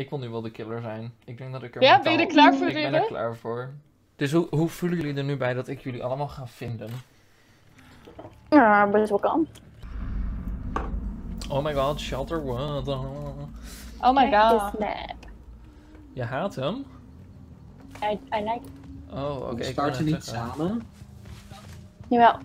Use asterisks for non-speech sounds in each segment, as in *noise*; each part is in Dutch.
Ik wil nu wel de killer zijn. Ik denk dat ik er Ja, ben je er klaar voor, Ik ben er klaar voor. Dus hoe, hoe voelen jullie er nu bij dat ik jullie allemaal ga vinden? Ja, best wel kan. Oh my god, Shelter One. Oh my god. Je haat hem? I, I like. Oh, oké. Ik starten niet samen. Jawel.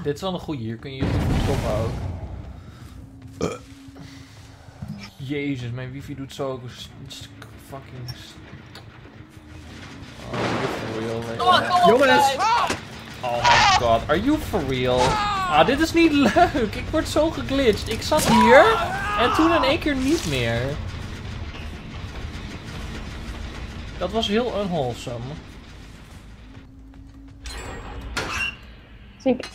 Dit is wel een goeie, hier kun je je verstoppen ook. Jezus, mijn wifi doet zo fucking... Oh, for real. Jongens! Oh my god, are you for real? Ah, dit is niet *laughs* leuk. Ik word zo geglitcht. Ik zat hier en toen in één keer niet meer. Dat was heel unwholesome. Ziek.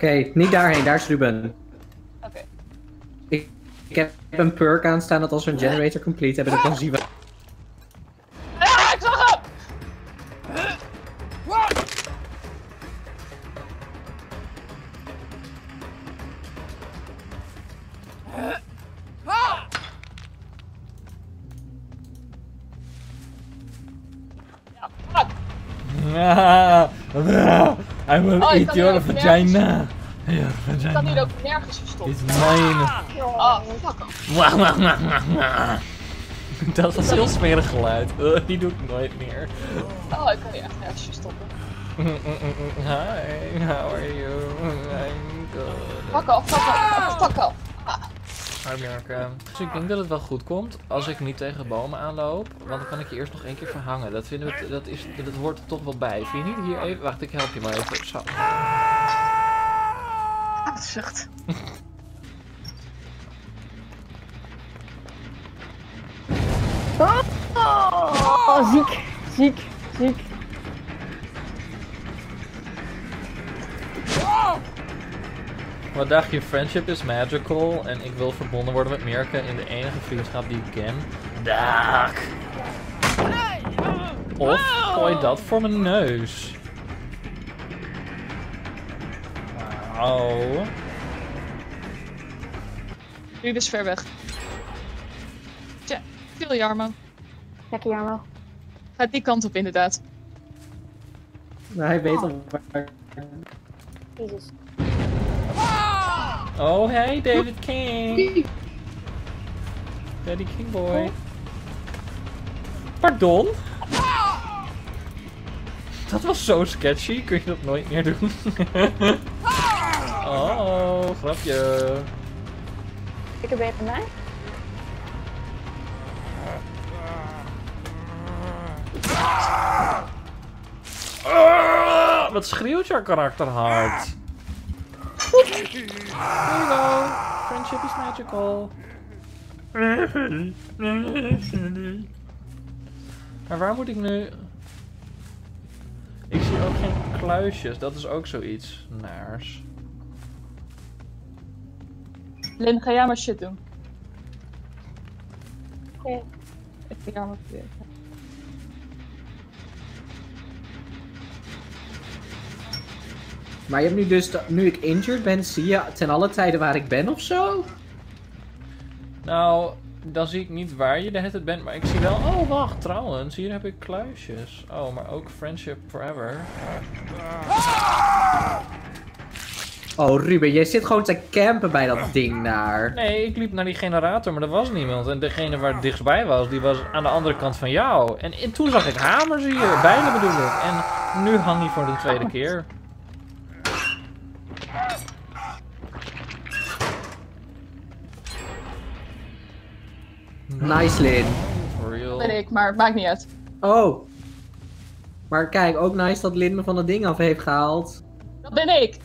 Oké, niet daarheen, daar is Ruben. Oké. Ik, ik heb een perk aanstaan dat als we een generator complete hebben, dan zien we... Ah, ik zag hem! Ja, fuck. *laughs* I will Oh, eat your vagina. Your Ik kan vagina. hier ook nergens verstoppen. It's mine. Oh, fuck off. Dat was heel smerig geluid. Uh, die doe ik nooit meer. Oh, ik kan hier echt nergens verstoppen. Hi, how are you? I'm good. Fuck off, fuck off, fuck off. Dus ik denk dat het wel goed komt als ik niet tegen bomen aanloop. Want dan kan ik je eerst nog één keer verhangen. Dat, vinden we, dat, is, dat hoort er toch wel bij. Vind je niet hier even? Wacht, ik help je maar even. Zo. Zucht. Oh, ziek. Ziek. Ziek. Wat dacht je? Friendship is magical. En ik wil verbonden worden met Mirka in de enige vriendschap die ik ken. Dag! Of gooi dat voor mijn neus. Wauw. Ruben is ver weg. Tja, veel Jarmo. Lekker Jarmo. Gaat die kant op inderdaad. Nou, hij weet al waar... Jezus. Oh, hey David King. Daddy King boy. Pardon? Dat was zo sketchy. Kun je dat nooit meer doen? *laughs* oh, grapje. Ik ben van mij. Ah, wat schreeuwt jouw karakter hard? Here you go. Friendship is magical. Maar waar moet ik nu... Ik zie ook geen kluisjes. Dat is ook zoiets naars. Lin, ga jij maar shit doen. Oké. Ik ga Jarmo proberen. Maar je hebt nu dus, nu ik injured ben, zie je ten alle tijden waar ik ben of zo? Nou, dan zie ik niet waar je de hele tijd bent, maar ik zie wel... Oh, wacht, trouwens, hier heb ik kluisjes. Oh, maar ook Friendship Forever. Oh Ruben, jij zit gewoon te campen bij dat ding daar. Nee, ik liep naar die generator, maar er was niemand. En degene waar het dichtstbij was, die was aan de andere kant van jou. En, en toen zag ik hamers hier, bijna bedoel ik. En nu hang hij voor de tweede keer. Nice Lin. Real. Ben ik, maar het maakt niet uit. Oh. Maar kijk, ook nice dat Lin me van dat ding af heeft gehaald. Dat ben ik.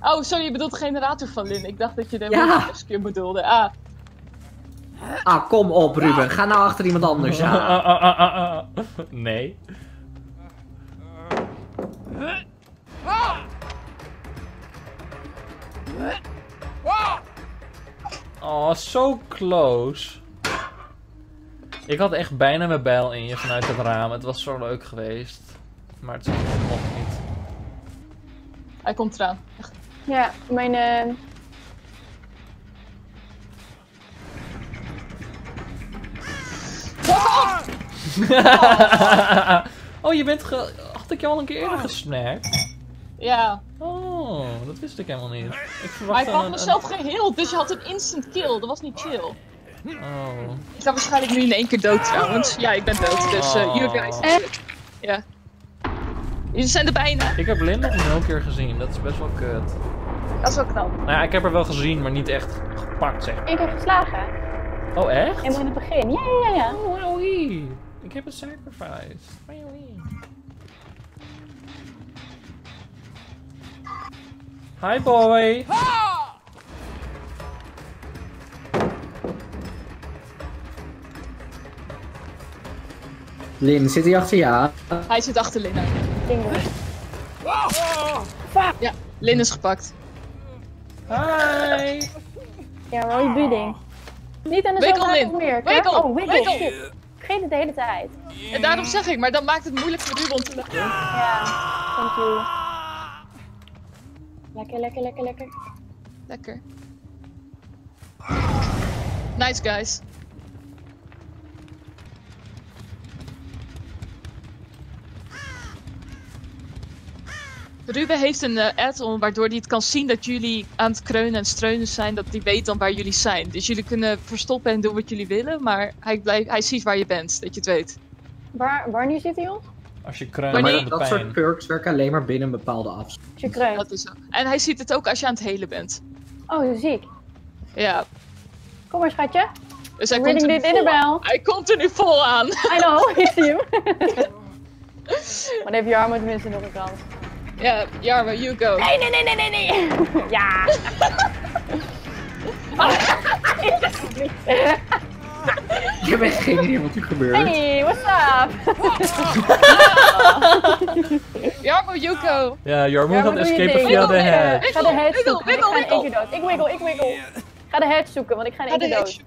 Oh, sorry, je bedoelt de generator van Lin. Ik dacht dat je de Ja. bedoelde. Ah, Ah, kom op Ruben. Ga nou achter iemand anders aan. *laughs* Ah, ah, ah. Nee. Oh, zo close. Ik had echt bijna mijn bijl in je vanuit het raam. Het was zo leuk geweest. Maar het mocht niet. Hij komt eraan. Ja, mijn... eh, *laughs* oh, je bent ge... Had ik je al een keer eerder gesnackt? Ja, Oh, dat wist ik helemaal niet. Ik maar ik had een... mezelf geheeld, dus je had een instant kill. Dat was niet chill. een- Oh. Ik ga waarschijnlijk nu in één keer dood trouwens. Ja, ik ben dood, dus eh Oh. you guys. Ja. Jullie zijn er bijna. Ik heb Lynn nog nul keer gezien. Dat is best wel kut. Dat is wel knap. Nou ja, ik heb haar wel gezien, maar niet echt gepakt, zeg maar. één keer geslagen. Oh, echt? Helemaal in het begin. Ja, ja, ja, ja. Oh, wowie. Ik heb een sacrifice. Wowie. Hi, boy. Lin, zit hij achter je aan? Hij zit achter. Ding doen. Ja, Lin is gepakt. Hi. Ja, rode budding. Niet aan de Lin. meer. Wiggle, Oh. Ik vergeet het de hele tijd. En daarom zeg ik, maar dat maakt het moeilijk voor Ruben om te lukken. Ja, thank you. Lekker, lekker, lekker, lekker. Lekker. Nice guys. Ruben heeft een eh, add-on waardoor hij het kan zien dat jullie aan het kreunen en streunen zijn, dat hij weet dan waar jullie zijn. Dus jullie kunnen verstoppen en doen wat jullie willen, maar hij, blijft, hij ziet waar je bent, dat je het weet. Waar, wanneer zit hij ons? Als je van de dat pijn. soort perks werken alleen maar binnen een bepaalde afstand. Als je kreunt. Dat is zo. En hij ziet het ook als je aan het helen bent. Oh, ziek. Ja, Kom maar, schatje. dus hij komt, Reading er nu vol hij komt er nu vol aan. *laughs* I know, ik zie hem. *laughs* maar dan heeft Jarmo tenminste nog een kans. Ja, Jarmo, you go. Nee, nee, nee, nee, nee, nee. Ja. *laughs* Ik heb echt geen idee wat er gebeurt. Hey, what's up? *laughs* Jarmo, you go. Ja, your move Ja, had wat doe je escape ding? via de head. Ik ga de head zoeken. ik ga in één wiggle. keer dood. Ik wiggle, ik wiggle. Ik ga de head zoeken, want ik ga in één keer head dood.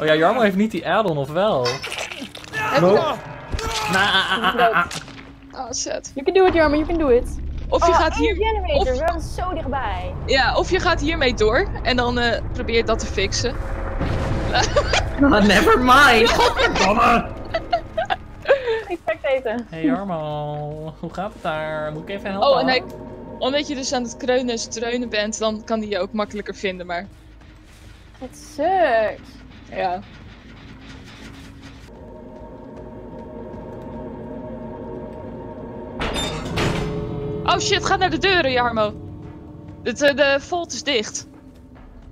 Oh ja, Jarmo heeft niet die add-on, of wel? Heb Nope. ik al. Oh, sad. You can do it, Jarmo, you can do it. Of je oh, gaat hier... generator, of- we waren zo dichtbij. Ja, of je gaat hiermee door en dan eh, probeer je dat te fixen. *laughs* Ah, never mind. *laughs* Godverdomme. Ik spectaten. Hey Jarmo, hoe gaat het daar? Moet ik even helpen? Oh, en hij, omdat je dus aan het kreunen en streunen bent, dan kan hij je ook makkelijker vinden, maar Het sucks. ja. Oh shit, ga naar de deuren, Jarmo. Eh, de vault is dicht.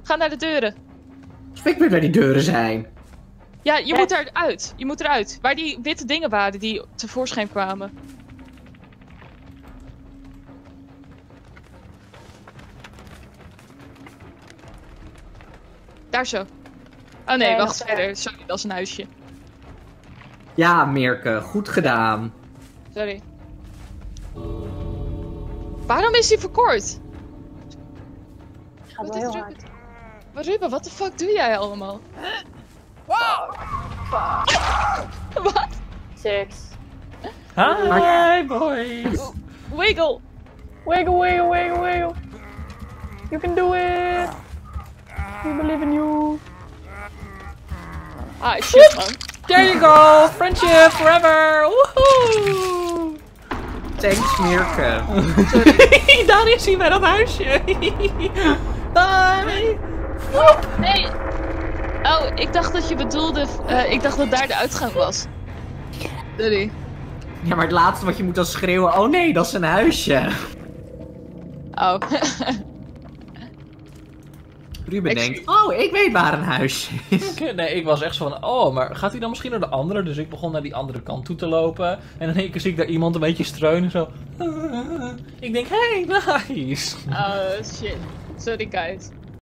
Ga naar de deuren. Ik weet waar die deuren zijn. Ja, je Ja. moet eruit. Je moet eruit. Waar die witte dingen waren die tevoorschijn kwamen. Daar zo. Oh nee, Nee, wacht verder. Sorry, dat is een huisje. Ja, Mirke, goed gedaan. Sorry. Waarom is hij verkort? Gaat Wat wel is heel hard. Maar Ruben, wat de fuck doe jij allemaal? Wat? Sucks. Hi boys! Wiggle! Wiggle, wiggle, wiggle, wiggle. You can do it. We believe in you. Ah, shit man. There you go! Friendship forever! Woehoe! Thanks, Mirke. *laughs* Daar is hij bij dat huisje! *laughs* Bye! Nee! Oh, ik dacht dat je bedoelde... eh, ik dacht dat daar de uitgang was. Sorry. Ja, maar het laatste wat je moet dan schreeuwen, oh nee, dat is een huisje. Oh. *laughs* Ruben Ik denkt, oh, ik weet waar een huisje is. *laughs* Nee, ik was echt zo van, oh, maar gaat hij dan misschien naar de andere? Dus ik begon naar die andere kant toe te lopen. En in één keer zie ik daar iemand een beetje streunen, zo. *laughs* Ik denk, hey, nice! oh, shit. Sorry guys.